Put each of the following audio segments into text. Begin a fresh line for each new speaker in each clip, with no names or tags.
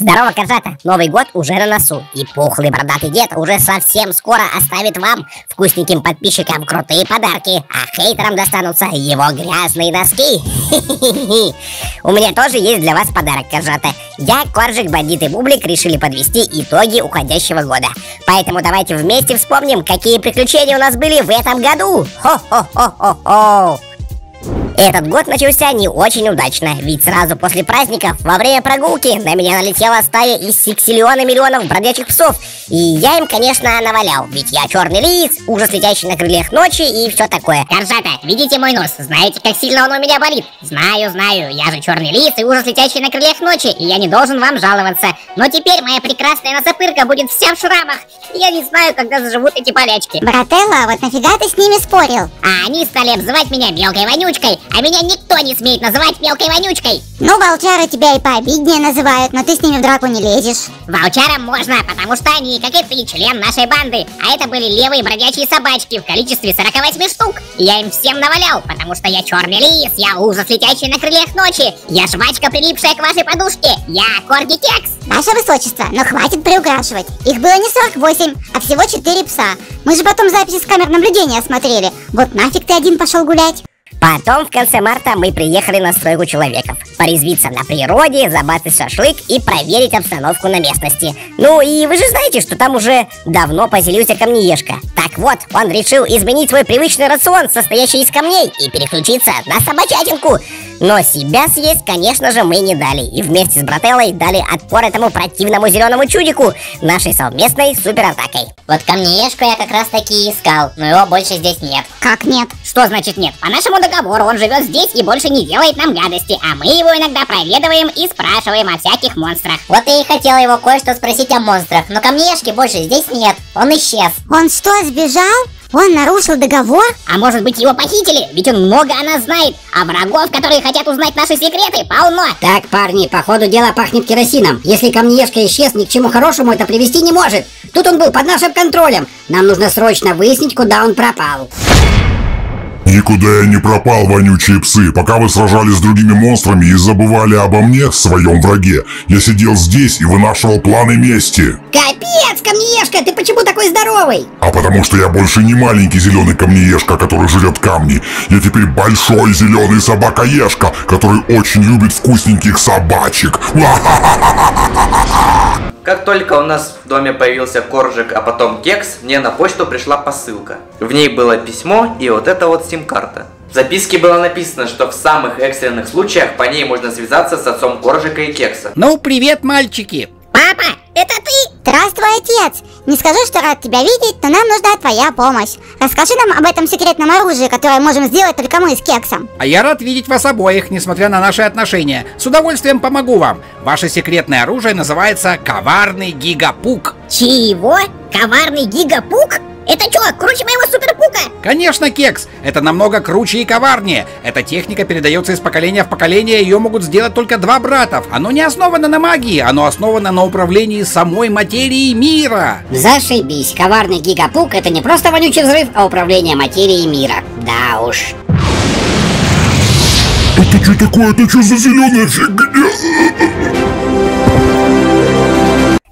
Здорово, Коржата! Новый год уже на носу, и пухлый бородатый дед уже совсем скоро оставит вам, вкусненьким подписчикам, крутые подарки, а хейтерам достанутся его грязные носки. У меня тоже есть для вас подарок, Коржата. Я, Коржик, Бандит и Бублик решили подвести итоги уходящего года. Поэтому давайте вместе вспомним, какие приключения у нас были в этом году. Хо-хо-хо-хо-хо! Этот год начался не очень удачно, ведь сразу после праздников, во время прогулки, на меня налетела стая из сексиллиона миллионов бродячих псов. И я им, конечно, навалял, ведь я черный лис, ужас летящий на крыльях ночи и все такое.
Коржата, видите мой нос? Знаете, как сильно он у меня болит? Знаю, знаю, я же черный лис и ужас летящий на крыльях ночи, и я не должен вам жаловаться. Но теперь моя прекрасная носопырка будет вся в шрамах. Я не знаю, когда заживут эти болячки.
Брателла, вот нафига ты с ними спорил?
А они стали обзывать меня мелкой вонючкой, а меня никто не смеет называть мелкой вонючкой.
Ну, волчары тебя и пообиднее называют, но ты с ними в драку не лезешь.
Волчарам можно, потому что они, как и ты, член нашей банды. А это были левые бродячие собачки в количестве 48 штук. Я им всем навалял, потому что я черный лис, я ужас летящий на крыльях ночи, я жвачка, прилипшая к вашей подушке, я корги кекс.
Ваше высочество, но хватит приукрашивать. Их было не 48, а всего 4 пса. Мы же потом записи с камер наблюдения смотрели. Вот нафиг ты один пошел гулять.
Потом в конце марта мы приехали на стройку человеков. Порезвиться на природе, забацать шашлык и проверить обстановку на местности. Ну и вы же знаете, что там уже давно поселился камнеешка. Так вот, он решил изменить свой привычный рацион, состоящий из камней, и переключиться на собачатинку. Но себя съесть, конечно же, мы не дали. И вместе с брателлой дали отпор этому противному зеленому чудику нашей совместной суператакой.
Вот камнеешку я как раз таки искал, но его больше здесь нет.
Как нет?
Что значит нет? По нашему договору он живет здесь и больше не делает нам гадости, а мы его иногда проведываем и спрашиваем о всяких монстрах.
Вот я и хотела его кое-что спросить о монстрах, но камнеешки больше здесь нет, он исчез.
Он что, сбежал? Он нарушил договор?
А может быть его похитили? Ведь он много о нас знает. А врагов, которые хотят узнать наши секреты, полно.
Так, парни, по ходу дела пахнет керосином. Если камнеешка исчез, ни к чему хорошему это привести не может. Тут он был под нашим контролем. Нам нужно срочно выяснить, куда он пропал.
Никуда я не пропал, вонючие псы. Пока вы сражались с другими монстрами и забывали обо мне, своем враге, я сидел здесь и вынашивал планы мести.
Капец, камнеешка, ты почему такой здоровый?
А потому что я больше не маленький зеленый камнеешка, который жрет камни. Я теперь большой зеленый собакаешка, который очень любит вкусненьких собачек.
Как только у нас в доме появился коржик, а потом кекс, мне на почту пришла посылка. В ней было письмо и вот эта вот сим-карта. В записке было написано, что в самых экстренных случаях по ней можно связаться с отцом коржика и кекса.
Ну, привет, мальчики!
Папа, это ты?
Здравствуй, отец! Не скажу, что рад тебя видеть, но нам нужна твоя помощь. Расскажи нам об этом секретном оружии, которое можем сделать только мы с Кексом.
А я рад видеть вас обоих, несмотря на наши отношения. С удовольствием помогу вам. Ваше секретное оружие называется Коварный Гигапук.
Чего? Коварный гигапук? Это что, круче моего суперпука?
Конечно, Кекс, это намного круче и коварнее. Эта техника передается из поколения в поколение, ее могут сделать только два братов. Оно не основано на магии, оно основано на управлении самой материей мира.
Зашибись, коварный гигапук это не просто вонючий взрыв, а управление материей мира. Да уж.
Это что такое? Это что за зеленая фигня?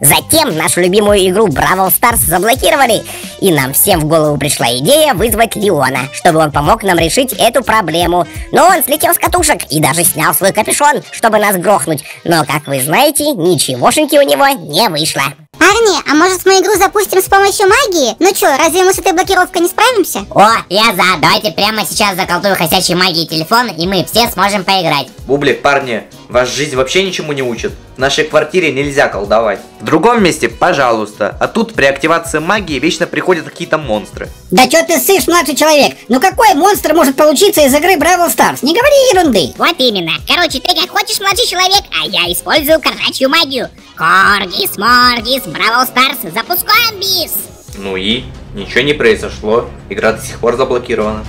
Затем нашу любимую игру Бравл Старс заблокировали, и нам всем в голову пришла идея вызвать Леона, чтобы он помог нам решить эту проблему. Но он слетел с катушек и даже снял свой капюшон, чтобы нас грохнуть. Но, как вы знаете, ничегошеньки у него не вышло.
Парни, а может мы игру запустим с помощью магии? Ну чё, разве мы с этой блокировкой не справимся?
О, я за. Давайте прямо сейчас заколдую ходячей магией телефон, и мы все сможем поиграть.
Бублик, парни, вас жизнь вообще ничему не учит. В нашей квартире нельзя колдовать. В другом месте, пожалуйста. А тут при активации магии вечно приходят какие-то монстры.
Да чё ты ссышь, младший человек? Ну какой монстр может получиться из игры Brawl Stars? Не говори ерунды.
Вот именно. Короче, ты как хочешь, младший человек, а я использую кошачью магию. Коргис, Моргис, Brawl Stars, запускаем бис!
Ну и? Ничего не произошло. Игра до сих пор заблокирована.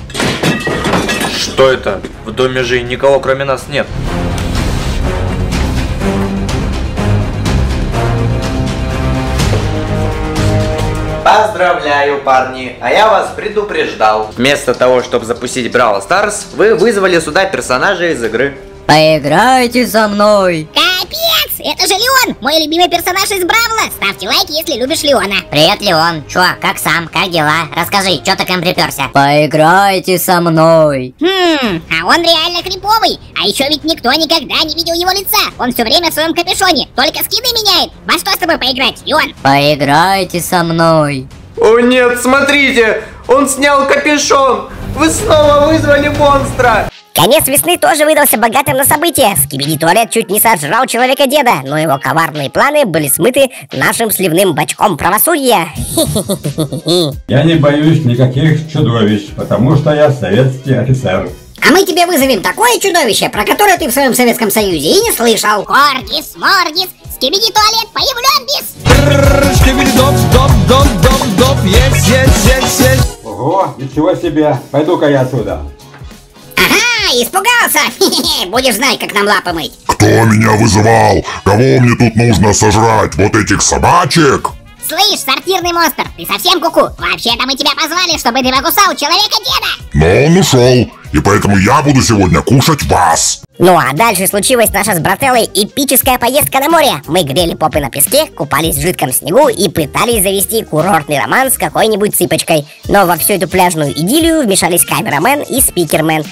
Что это? В доме же никого кроме нас нет. Поздравляю, парни, а я вас предупреждал. Вместо того, чтобы запустить Бравл Старс, вы вызвали сюда персонажа из игры.
Поиграйте со мной.
Капец! это же Леон, мой любимый персонаж из Бравла. Ставьте лайк, если любишь Леона.
Привет, Леон. Чё, как сам, как дела? Расскажи, чё ты к нам приперся?
Поиграйте со мной.
Хм, а он реально криповый. А еще ведь никто никогда не видел его лица. Он все время в своем капюшоне, только скины меняет. Во что с тобой поиграть, Леон?
Поиграйте со мной.
О нет, смотрите! Он снял капюшон! Вы снова вызвали монстра!
Конец весны тоже выдался богатым на события. Скибиди туалет чуть не сожрал человека деда, но его коварные планы были смыты нашим сливным бачком правосудия.
Я не боюсь никаких чудовищ, потому что я советский офицер.
А мы тебе вызовем такое чудовище, про которое ты в своем Советском Союзе и не слышал.
Коргис, Моргис, скибиди туалет, появлен без...
Ого, ничего себе, пойду-ка я отсюда.
Ага, испугался? Хе-хе-хе, будешь знать, как нам лапы мыть.
Кто меня вызывал? Кого мне тут нужно сожрать? Вот этих собачек?
Слышь, сортирный монстр, ты совсем куку? Вообще-то мы тебя позвали, чтобы ты покусал человека-деда.
Но он ушел, и поэтому я буду сегодня кушать вас.
Ну а дальше случилась наша с брателлой эпическая поездка на море. Мы грели попы на песке, купались в жидком снегу и пытались завести курортный роман с какой-нибудь цыпочкой. Но во всю эту пляжную идиллию вмешались камерамен и спикермен.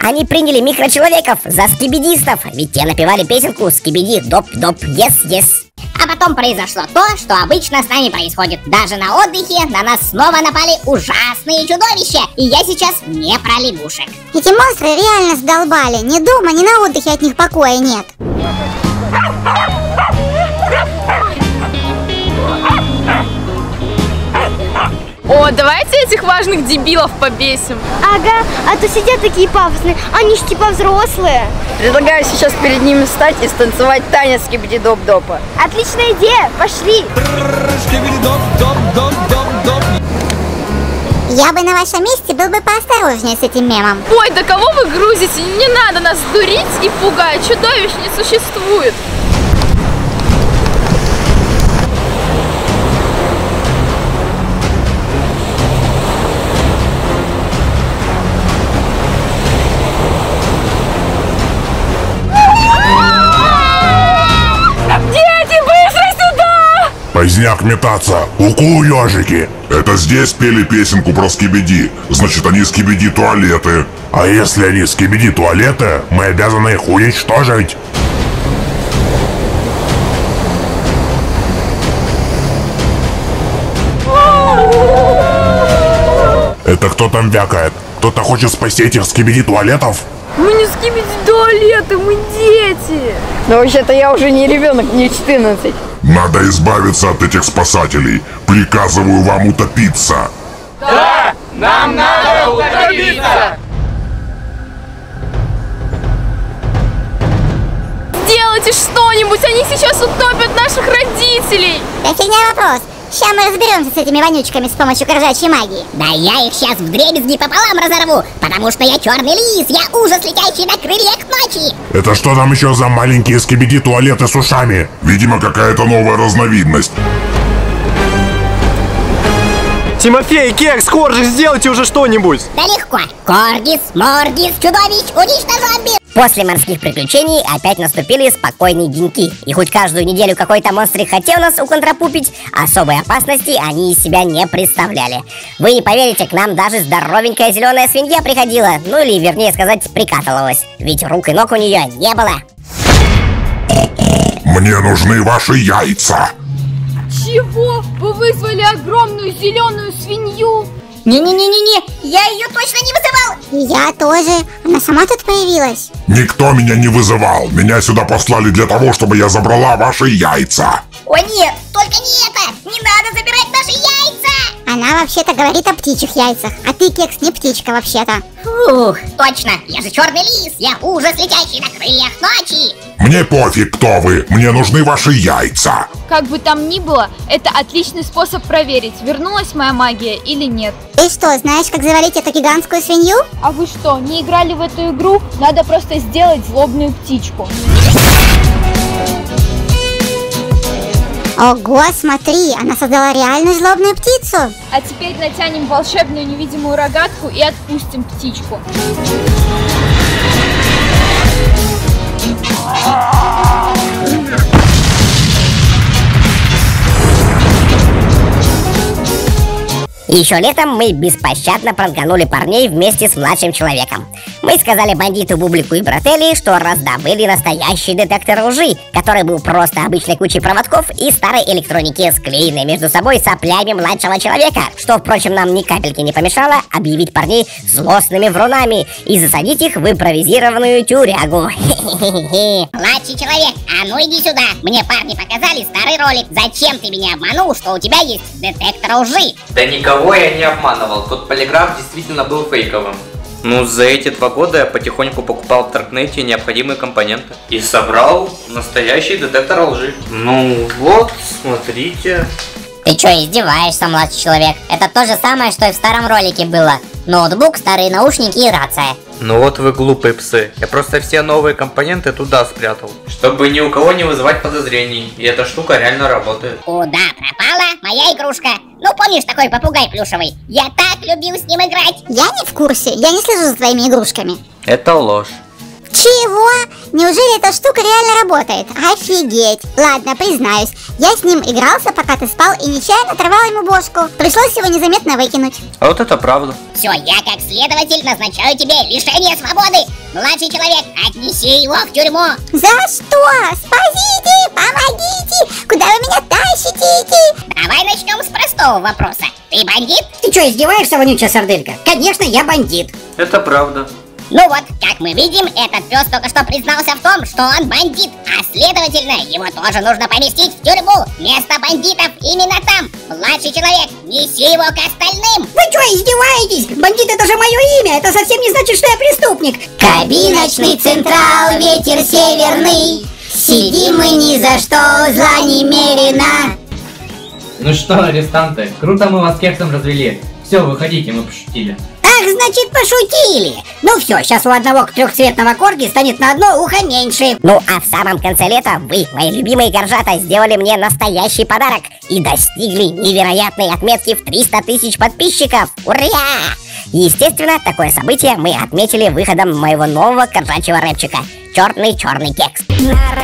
Они приняли микрочеловеков за скибидистов, ведь те напевали песенку «Скибиди, доп-доп, yes-yes».
А потом произошло то, что обычно с нами происходит. Даже на отдыхе на нас снова напали ужасные чудовища. И я сейчас не про лягушек.
Эти монстры реально задолбали. Ни дома, ни на отдыхе от них покоя нет.
О, давайте этих важных дебилов побесим.
Ага, а то сидят такие пафосные, они ж типа взрослые.
Предлагаю сейчас перед ними встать и станцевать танец скибиди-доп-допа.
Отличная идея, пошли.
Я бы на вашем месте был бы поосторожнее с этим мемом.
Ой, да кого вы грузите? Не надо нас дурить и пугать, чудовищ не существует.
Поздняк метаться. Ку-ку, ежики. Это здесь пели песенку про скибиди. Значит, они скибиди туалеты. А если они скибиди туалеты, мы обязаны их уничтожить. Это кто там вякает? Кто-то хочет спасти этих скибиди туалетов?
Мы не скибиди туалеты, мы дети. Но вообще-то я уже не ребенок, мне 14.
Надо избавиться от этих спасателей. Приказываю вам утопиться.
Сделайте что-нибудь, они сейчас утопят наших родителей.
Да фигня вопрос. Сейчас мы разберемся с этими вонючками с помощью кошачьей магии.
Да я их сейчас в дребезги пополам разорву, потому что я черный лис, я ужас, летящий на крыльях ночи.
Это что там еще за маленькие скибиди туалеты с ушами? Видимо, какая-то новая разновидность.
Тимофей, Кекс, Коржик, сделайте уже что-нибудь!
Да легко. Коргис, Моргис, чудовищ, уничтожомби.
После морских приключений опять наступили спокойные деньки. И хоть каждую неделю какой-то монстрик хотел нас уконтрапупить, особой опасности они из себя не представляли. Вы не поверите, к нам даже здоровенькая зеленая свинья приходила. Ну или, вернее сказать, прикатывалась. Ведь рук и ног у нее не было.
Мне нужны ваши яйца.
Чего? Вы вызвали огромную зеленую свинью?
Не-не-не-не-не, я ее точно не вызывал.
Я тоже. Она сама тут появилась.
Никто меня не вызывал. Меня сюда послали для того, чтобы я забрала ваши яйца.
О нет, только не это. Не надо забирать.
Она вообще-то говорит о птичьих яйцах. А ты, Кекс, не птичка вообще-то.
Фух, точно, я же черный лис, я ужас, летящий на крыльях ночи.
Мне пофиг, кто вы. Мне нужны ваши яйца.
Как бы там ни было, это отличный способ проверить, вернулась моя магия или нет.
Ты что, знаешь, как завалить эту гигантскую свинью?
А вы что, не играли в эту игру? Надо просто сделать злобную птичку.
Ого, смотри, она создала реальную злобную птицу.
А теперь натянем волшебную невидимую рогатку и отпустим птичку.
Еще летом мы беспощадно пранканули парней вместе с младшим человеком. Мы сказали бандиту Бублику и Брателли, что раздобыли настоящий детектор лжи, который был просто обычной кучей проводков и старой электроники, склеенной между собой соплями младшего человека, что, впрочем, нам ни капельки не помешало объявить парней злостными врунами и засадить их в импровизированную тюрягу.
Младший человек, а ну иди сюда. Мне парни показали старый ролик. Зачем ты меня обманул, что у тебя есть детектор лжи?
Да никого я не обманывал, тот полиграф действительно был фейковым. Ну, за эти два года я потихоньку покупал в Даркнете необходимые компоненты. И собрал настоящий детектор лжи. Ну вот, смотрите.
Ты что, издеваешься, младший человек? Это то же самое, что и в старом ролике было. Ноутбук, старые наушники и рация.
Ну вот вы глупые псы. Я просто все новые компоненты туда спрятал. Чтобы ни у кого не вызывать подозрений. И эта штука реально работает.
Куда пропала моя игрушка? Ну помнишь такой попугай плюшевый? Я так любил с ним играть.
Я не в курсе, я не слежу за твоими игрушками.
Это ложь.
Чего? Неужели эта штука реально работает? Офигеть! Ладно, признаюсь, я с ним игрался, пока ты спал и нечаянно оторвал ему бошку. Пришлось его незаметно выкинуть.
А вот это правда.
Все, я как следователь назначаю тебе лишение свободы. Младший человек, отнеси его в тюрьму.
За что? Спасите! Помогите! Куда вы меня тащите?
Давай начнем с простого вопроса. Ты бандит?
Ты что, издеваешься, вонючая сарделька? Конечно, я бандит.
Это правда.
Ну вот, как мы видим, этот пес только что признался в том, что он бандит, а следовательно, его тоже нужно поместить в тюрьму. Место бандитов именно там. Младший человек, неси его к остальным.
Вы что, издеваетесь? Бандит это же мое имя, это совсем не значит, что я преступник.
Кабиночный централ, ветер северный. Сидим мы ни за что, зла немерено.
Ну что, арестанты, круто мы вас кексом развели. Все, выходите, мы пошутили.
Ах, значит, пошутили. Ну все, сейчас у одного трехцветного корги станет на одно ухо меньше.
Ну а в самом конце лета вы, мои любимые горжата, сделали мне настоящий подарок и достигли невероятной отметки в 300 тысяч подписчиков. Ура! Естественно, такое событие мы отметили выходом моего нового коржачьего рэпчика «Черный черный кекс».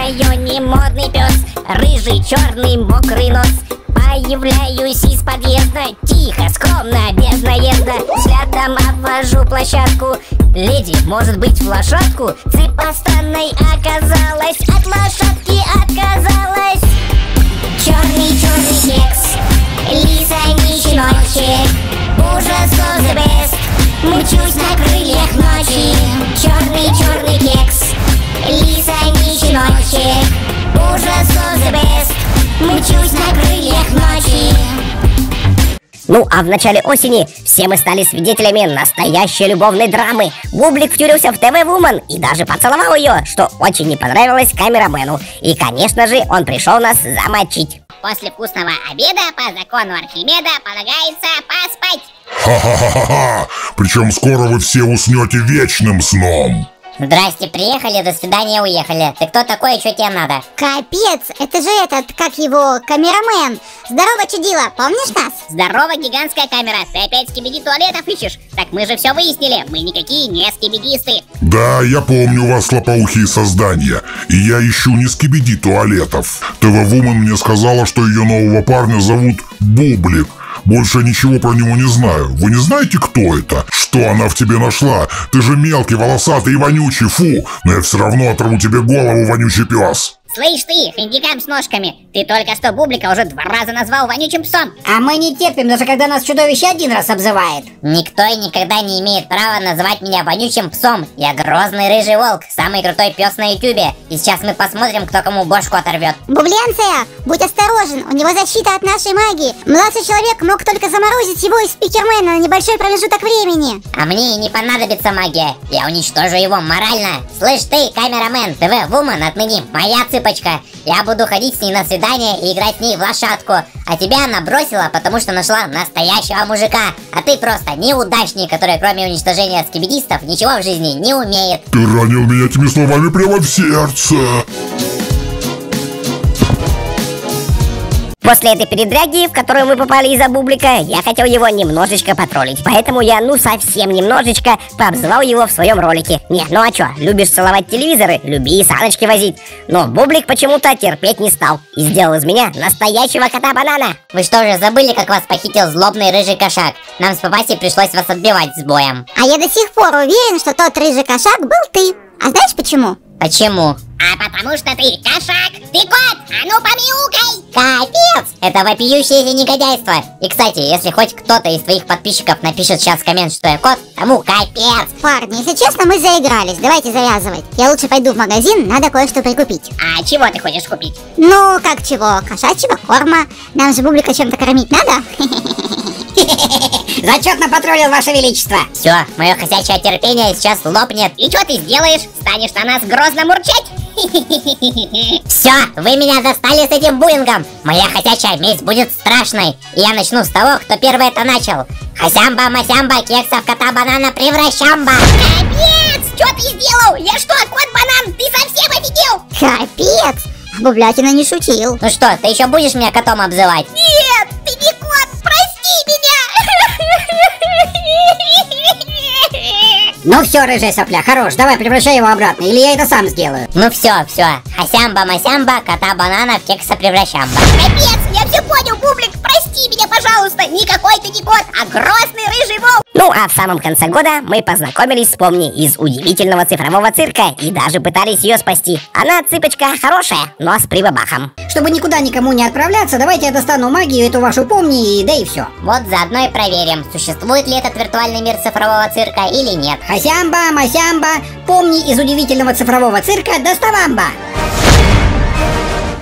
Районе модный пес, рыжий, черный, мокрый нос. Появляюсь из подъезда, тихо, скромно, без наезда. Взглядом обвожу площадку. Леди, может быть в лошадку? Цыпа оказалась, от лошадки отказалась. Черный, черный кекс, Лиза щеночек Ужас the best, мчусь на крыльях ночи. Черный, мчусь на крыльях ночи
Ну а в начале осени все мы стали свидетелями настоящей любовной драмы. Бублик втюрился в ТВ Вумен и даже поцеловал ее, что очень не понравилось камерамену. И, конечно же, он пришел нас замочить.
После вкусного обеда по закону Архимеда полагается поспать.
Ха-ха-ха-ха! Причем скоро вы все уснете вечным сном.
Здрасте, приехали, до свидания, уехали. Ты кто такой и что тебе надо?
Капец, это же этот, как его, камерамен. Здорово, чудила, помнишь нас?
Здорово, гигантская камера. Ты опять скибиди туалетов ищешь? Так мы же все выяснили. Мы никакие не скибидисты.
Да, я помню вас, лопоухие создания. И я ищу не скибиди туалетов. ТВ Вумен мне сказала, что ее нового парня зовут Бублик. Больше ничего про него не знаю. Вы не знаете, кто это? Что она в тебе нашла? Ты же мелкий, волосатый и вонючий, фу! Но я все равно оторву тебе голову, вонючий пес.
Слышь ты, хандикам с ножками, ты только что Бублика уже два раза назвал вонючим псом.
А мы не терпим, даже когда нас чудовище один раз обзывает.
Никто и никогда не имеет права называть меня вонючим псом. Я грозный рыжий волк, самый крутой пес на ютюбе. И сейчас мы посмотрим, кто кому бошку оторвет.
Бубленция, будь осторожен, у него защита от нашей магии. Младший человек мог только заморозить его из спикермена на небольшой промежуток времени.
А мне и не понадобится магия. Я уничтожу его морально. Слышь ты, камерамен, ТВ Вумен, отмени. Моя цыпочка. Я буду ходить с ней на свидание и играть с ней в лошадку. А тебя она бросила, потому что нашла настоящего мужика. А ты просто неудачник, который кроме уничтожения скибидистов ничего в жизни не умеет.
Ты ранил меня этими словами прямо в сердце.
После этой передряги, в которую мы попали из-за бублика, я хотел его немножечко потроллить. Поэтому я, ну совсем немножечко, пообзывал его в своем ролике. Не, ну а чё, любишь целовать телевизоры? Люби и саночки возить. Но бублик почему-то терпеть не стал. И сделал из меня настоящего кота-банана.
Вы что же забыли, как вас похитил злобный рыжий кошак? Нам с Папасей пришлось вас отбивать с боем.
А я до сих пор уверен, что тот рыжий кошак был ты. А знаешь почему?
Почему?
А потому что ты кошак, ты кот, а ну помяукай!
Капец! Это вопиющее негодяйство. И, кстати, если хоть кто-то из твоих подписчиков напишет сейчас коммент, что я кот, тому капец.
Парни, если честно, мы заигрались. Давайте завязывать. Я лучше пойду в магазин, надо кое-что прикупить.
А чего ты хочешь купить?
Ну, как чего? Кошачьего корма. Нам же бублика чем-то кормить надо?
Зачетно потроллил, Ваше Величество.
Все, мое хозяйчее терпение сейчас лопнет.
И что ты сделаешь? Станешь на нас грозно мурчать?
Все, вы меня достали с этим буллингом. Моя хотячая месть будет страшной. И я начну с того, кто первый это начал. Хасямба, масямба, кексов, кота, банана, превращамба.
Капец! Что ты сделал? Я что, кот-банан? Ты совсем офигел?
Капец! Бублятина не шутил.
Ну что, ты еще будешь меня котом обзывать?
Нет,
Ну все, рыжая сопля, хорош, давай превращай его обратно, или я это сам сделаю.
Ну все, все. Хасямба, масямба, кота, банана, в кекса превращамба.
Пожалуйста. Никакой ты не кот, а грозный рыжий волк.
Ну а в самом конце года мы познакомились с Помни из удивительного цифрового цирка и даже пытались ее спасти. Она цыпочка хорошая, но с прибабахом.
Чтобы никуда никому не отправляться, давайте я достану магию эту вашу помни, и да и все.
Вот заодно и проверим, существует ли этот виртуальный мир цифрового цирка или нет.
Хасямба, масямба, помни из удивительного цифрового цирка доставамба.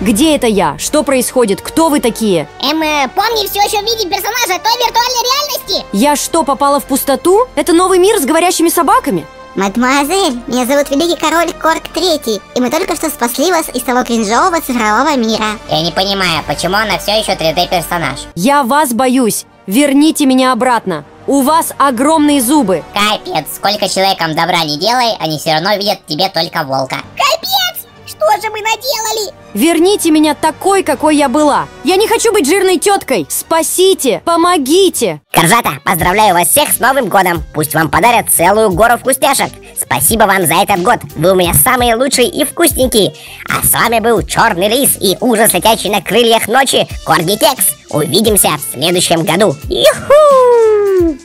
Где это я? Что происходит? Кто вы такие?
Эм, э, помни, все еще видим персонажа той виртуальной реальности.
Я что, попала в пустоту? Это новый мир с говорящими собаками?
Мадемуазель, меня зовут Великий Король Корк Третий, и мы только что спасли вас из того кринжового цифрового мира.
Я не понимаю, почему она все еще 3D персонаж.
Я вас боюсь. Верните меня обратно. У вас огромные зубы.
Капец, сколько человекам добра не делай, они все равно видят в тебе только волка.
Капец! Что же мы наделали?
Верните меня такой, какой я была. Я не хочу быть жирной теткой. Спасите, помогите.
Коржата, поздравляю вас всех с Новым годом. Пусть вам подарят целую гору вкусняшек. Спасибо вам за этот год. Вы у меня самые лучшие и вкусненькие. А с вами был Черный Лис и ужас, летящий на крыльях ночи, Корги Кекс. Увидимся в следующем году. Юху!